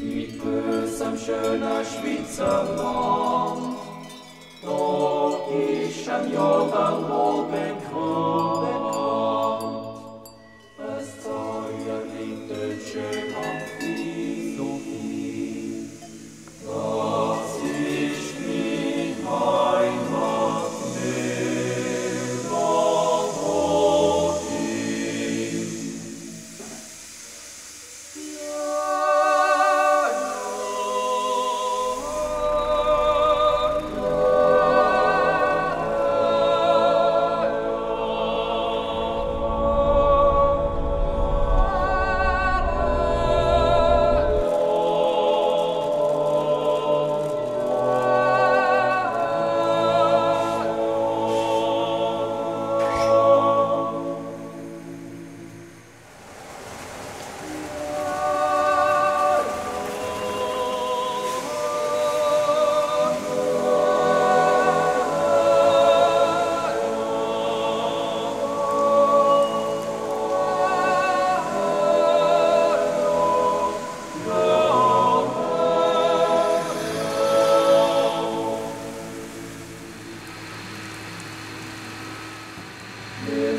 Itt sam še na švicama, to kišem.